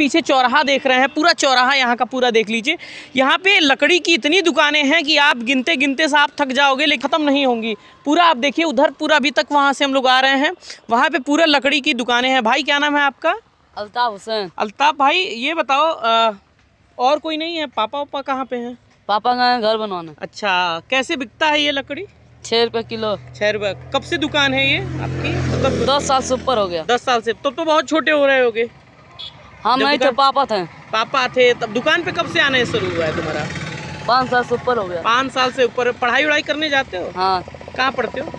पीछे चौराहा देख रहे हैं पूरा चौराहा यहाँ का पूरा देख लीजिए। यहाँ पे लकड़ी की इतनी दुकानें हैं कि आप गिनते गिनते से आप थक जाओगे लेकिन ख़त्म नहीं होंगी। पूरा आप देखिए उधर पूरा अभी तक वहाँ से हम लोग आ रहे हैं। वहाँ पे पूरा लकड़ी की दुकानें हैं। भाई क्या नाम है आपका? अल्ताफ हुसैन। अल्ताफ भाई ये बताओ अ, और कोई नहीं है? पापा उपा कहाँ पे हैं? पापा गए घर बनवाने। अच्छा कैसे बिकता है ये लकड़ी? छः रुपये किलो। छः रुपये कब से दुकान है ये आपकी? मतलब दस साल से ऊपर हो गया। दस साल से। तब तो बहुत छोटे हो रहे होगे। हम जब नहीं थे पापा थे। पापा थे तब दुकान पे कब से आना शुरू हुआ है तुम्हारा? पाँच साल से ऊपर हो गया। पाँच साल से ऊपर। पढ़ाई वढ़ाई करने जाते हो? हाँ। कहाँ पढ़ते हो?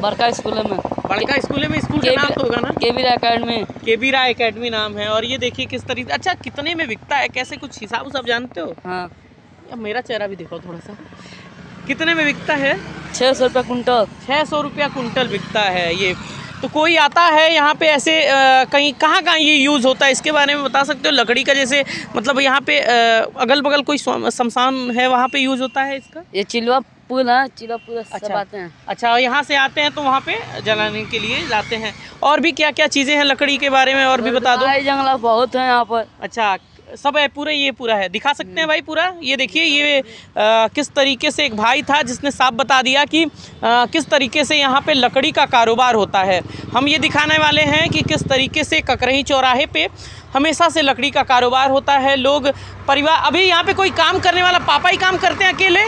बड़का स्कूल में। बड़का स्कूल में? स्कूल का नाम तो होगा ना। केवीर अकेडमी के बी राय अकेडमी नाम है। और ये देखिए किस तरीके अच्छा कितने में बिकता है? कैसे कुछ हिसाब उसाब जानते हो? हाँ। या मेरा चेहरा भी देखो थोड़ा सा। कितने में बिकता है? छः सौ रुपया कुंटल। छः सौ रुपया कुंटल बिकता है ये। तो कोई आता है यहाँ पे ऐसे अ, कहीं कहाँ कहाँ ये यूज़ होता है? इसके बारे में बता सकते हो? लकड़ी का जैसे मतलब यहाँ पे अगल बगल कोई शमशान है वहाँ पे यूज़ होता है इसका? ये चिलवा पुल है चिलवा पुल अच्छा। आते हैं। अच्छा यहाँ से आते हैं तो वहाँ पे जलाने के लिए जाते हैं। और भी क्या क्या चीज़ें हैं लकड़ी के बारे में और भी बता दो? जंगला बहुत है यहाँ पर। अच्छा सब है पूरा ये पूरा है। दिखा सकते हैं भाई पूरा? ये देखिए ये आ, किस तरीके से एक भाई था जिसने साफ़ बता दिया कि आ, किस तरीके से यहाँ पे लकड़ी का कारोबार होता है। हम ये दिखाने वाले हैं कि किस तरीके से ककरही चौराहे पे हमेशा से लकड़ी का कारोबार होता है। लोग परिवार अभी यहाँ पे कोई काम करने वाला पापा ही काम करते हैं अकेले?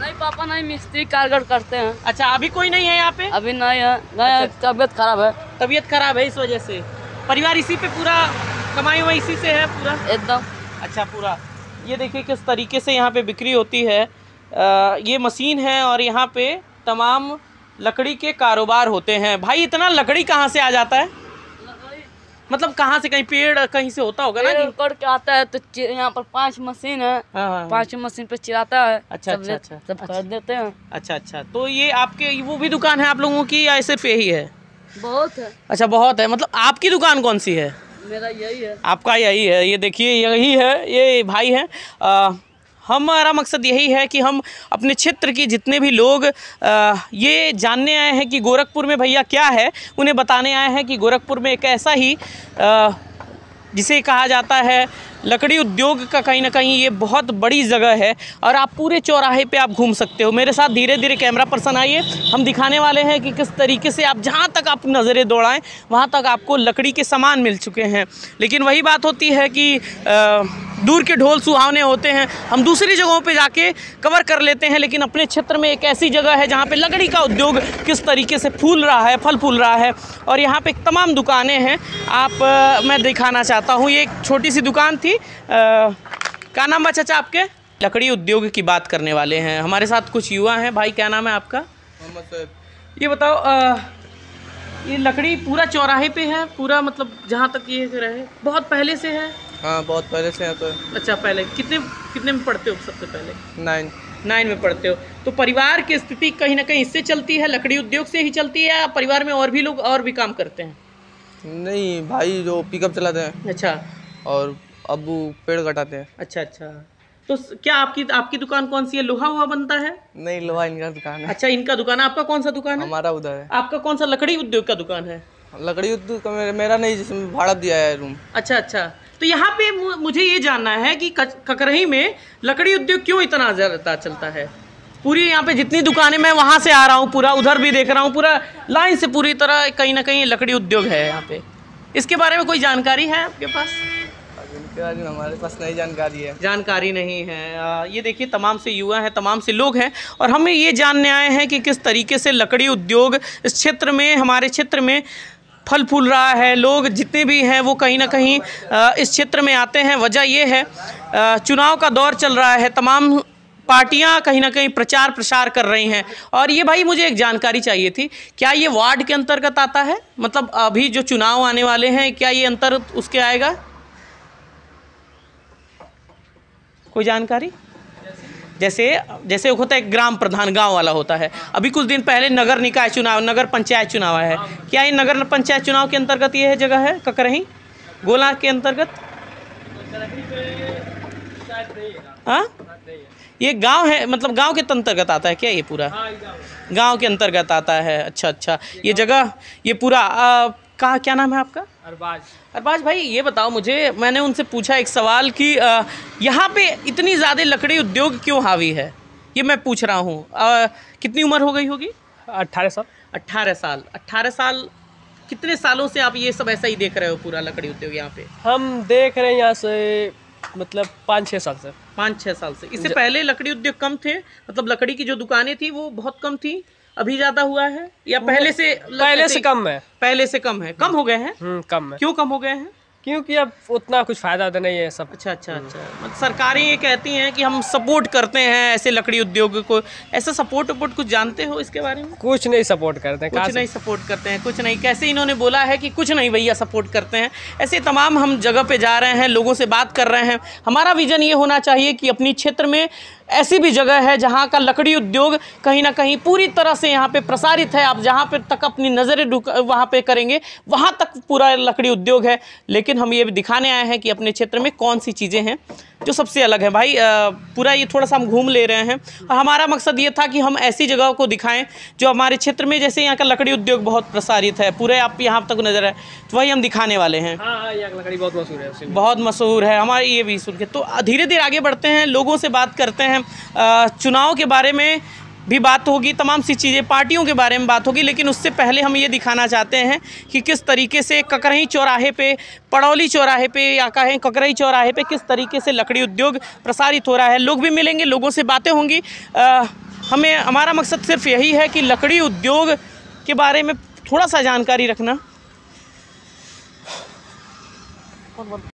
नहीं पापा नहीं मिस्त्री कारगर करते हैं। अच्छा अभी कोई नहीं है यहाँ पे? अभी नहीं है। हैं, तबीयत खराब है। तबीयत खराब है इस वजह से। परिवार इसी पे पूरा कमाई वही इसी से है पूरा? एकदम। अच्छा पूरा। ये देखिए किस तरीके से यहाँ पे बिक्री होती है। अ, ये मशीन है और यहाँ पे तमाम लकड़ी के कारोबार होते हैं। भाई इतना लकड़ी कहाँ से आ जाता है? मतलब कहाँ से? कहीं पेड़ कहीं से होता होगा ना कि उकड़ के आता है तो यहाँ पर पाँच मशीन है। हाँ, हाँ, हाँ। पाँच मशीन पे चिराता है। अच्छा, सब अच्छा, अच्छा, सब अच्छा। कर देते हैं। अच्छा अच्छा। तो ये आपके वो भी दुकान है आप लोगों की या सिर्फ़ यही है? बहुत है। अच्छा बहुत है। मतलब आपकी दुकान कौन सी है? मेरा यही है। आपका यही है ये देखिए यही है ये भाई हैं। हमारा मकसद यही है कि हम अपने क्षेत्र के जितने भी लोग आ, ये जानने आए हैं कि गोरखपुर में भैया क्या है उन्हें बताने आए हैं कि गोरखपुर में एक ऐसा ही अ, जिसे कहा जाता है लकड़ी उद्योग का कहीं ना कहीं ये बहुत बड़ी जगह है और आप पूरे चौराहे पे आप घूम सकते हो। मेरे साथ धीरे धीरे कैमरा पर्सन आइए। हम दिखाने वाले हैं कि किस तरीके से आप जहाँ तक आप नज़रें दौड़ाएँ वहाँ तक आपको लकड़ी के सामान मिल चुके हैं। लेकिन वही बात होती है कि अ, दूर के ढोल सुहावने होते हैं। हम दूसरी जगहों पे जाके कवर कर लेते हैं लेकिन अपने क्षेत्र में एक ऐसी जगह है जहाँ पे लकड़ी का उद्योग किस तरीके से फूल रहा है फल फूल रहा है। और यहाँ पे तमाम दुकानें हैं। आप अ, मैं दिखाना चाहता हूँ। ये एक छोटी सी दुकान थी। क्या नाम है चाचा आपके? लकड़ी उद्योग की बात करने वाले हैं। हमारे साथ कुछ युवा हैं। भाई क्या नाम है आपका? ये बताओ ये लकड़ी पूरा चौराहे पे है? पूरा मतलब जहाँ तक ये रहे? बहुत पहले से है? हाँ बहुत पहले से हैं तो अच्छा पहले। कितने कितने में पढ़ते हो सबसे पहले? नाइन नाइन में पढ़ते हो। तो परिवार की स्थिति कहीं ना कहीं इससे चलती है लकड़ी उद्योग से ही चलती है या परिवार में और भी लोग और भी काम करते हैं? नहीं भाई जो पिकअप चलाते हैं। अच्छा। और अब्बू पेड़ कटाते हैं। अच्छा अच्छा। तो क्या आपकी आपकी दुकान कौन सी है? लोहा हुआ बनता है? नहीं लोहा इनका दुकान है। अच्छा इनका दुकान है। आपका कौन सा दुकान है? हमारा उधर है। आपका कौन सा लकड़ी उद्योग का दुकान है? लकड़ी उद्योग का मेरा नहीं जिसमें भाड़ा दिया है रूम। अच्छा अच्छा। तो यहाँ पे मुझे ये जानना है कि ककरही में लकड़ी उद्योग क्यों इतना ज़्यादा चलता है? पूरी यहाँ पे जितनी दुकानें मैं वहाँ से आ रहा हूँ पूरा उधर भी देख रहा हूँ पूरा लाइन से पूरी तरह कहीं ना कहीं लकड़ी उद्योग है यहाँ पे। इसके बारे में कोई जानकारी है आपके पास? हमारे पास नई जानकारी है। जानकारी नहीं है। आ, ये देखिए तमाम से युवा हैं तमाम से लोग हैं और हमें ये जानने आए हैं कि किस तरीके से लकड़ी उद्योग इस क्षेत्र में हमारे क्षेत्र में फल फूल रहा है, लोग जितने भी हैं वो कहीं ना कहीं इस क्षेत्र में आते हैं। वजह ये है चुनाव का दौर चल रहा है, तमाम पार्टियाँ कहीं ना कहीं प्रचार प्रसार कर रही हैं। और ये भाई मुझे एक जानकारी चाहिए थी, क्या ये वार्ड के अंतर्गत आता है? मतलब अभी जो चुनाव आने वाले हैं, क्या ये अंतर उसके आएगा? कोई जानकारी? जैसे जैसे एक होता है ग्राम प्रधान गाँव वाला होता है। अभी कुछ दिन पहले नगर निकाय चुनाव नगर पंचायत चुनाव है। क्या ये नगर पंचायत चुनाव के अंतर्गत ये जगह है ककरही? गोला के अंतर्गत? हाँ? ये गाँव है मतलब गाँव के अंतर्गत आता है क्या ये पूरा? गाँव। के अंतर्गत आता है अच्छा अच्छा। ये जगह ये पूरा कहाँ क्या नाम है आपका? अरबाज। अरबाज भाई ये बताओ मुझे मैंने उनसे पूछा एक सवाल कि यहाँ पे इतनी ज़्यादा लकड़ी उद्योग क्यों हावी है? ये मैं पूछ रहा हूँ। कितनी उम्र हो गई होगी? अट्ठारह साल। अट्ठारह साल। अट्ठारह साल कितने सालों से आप ये सब ऐसा ही देख रहे हो पूरा लकड़ी उद्योग यहाँ पे? हम देख रहे हैं यहाँ से मतलब पाँच छः साल से। पाँच छः साल से। इससे पहले लकड़ी उद्योग कम थे? मतलब लकड़ी की जो दुकानें थी वो बहुत कम थी? अभी ज़्यादा हुआ है? या पहले से पहले से कम है। पहले से कम है। कम हो गए हैं? हम्म, कम है। क्यों कम हो गए हैं? क्योंकि अब उतना कुछ फ़ायदा तो नहीं है सब। अच्छा अच्छा अच्छा। मतलब सरकारें ये कहती हैं कि हम सपोर्ट करते हैं ऐसे लकड़ी उद्योग को। ऐसा सपोर्ट वपोर्ट कुछ जानते हो इसके बारे में? कुछ नहीं सपोर्ट करते हैं कुछ नहीं सपोर्ट करते हैं कुछ नहीं। कैसे इन्होंने बोला है कि कुछ नहीं भैया सपोर्ट करते हैं? ऐसे तमाम हम जगह पे जा रहे हैं लोगों से बात कर रहे हैं। हमारा विजन ये होना चाहिए कि अपनी क्षेत्र में ऐसी भी जगह है जहाँ का लकड़ी उद्योग कहीं ना कहीं पूरी तरह से यहाँ पे प्रसारित है। आप जहाँ पे तक अपनी नज़रें वहाँ पे करेंगे, वहाँ तक पूरा लकड़ी उद्योग है। लेकिन हम ये भी दिखाने आए हैं कि अपने क्षेत्र में कौन सी चीज़ें हैं। जो सबसे अलग है। भाई पूरा ये थोड़ा सा हम घूम ले रहे हैं। और हमारा मकसद ये था कि हम ऐसी जगहों को दिखाएँ जो हमारे क्षेत्र में जैसे यहाँ का लकड़ी उद्योग बहुत प्रसारित है। पूरे आप यहाँ तक नज़र है तो वही हम दिखाने वाले हैं। हाँ हाँ यहाँ लकड़ी बहुत मशहूर है बहुत मशहूर है हमारे ये भी सुन के। तो धीरे धीरे आगे बढ़ते हैं लोगों से बात करते हैं। चुनाव के बारे में भी बात होगी तमाम सी चीज़ें पार्टियों के बारे में बात होगी लेकिन उससे पहले हम ये दिखाना चाहते हैं कि किस तरीके से ककरही चौराहे पे पड़ौली चौराहे पे या कहें ककरही चौराहे पे किस तरीके से लकड़ी उद्योग प्रसारित हो रहा है। लोग भी मिलेंगे लोगों से बातें होंगी। अ, हमें हमारा मकसद सिर्फ़ यही है कि लकड़ी उद्योग के बारे में थोड़ा सा जानकारी रखना।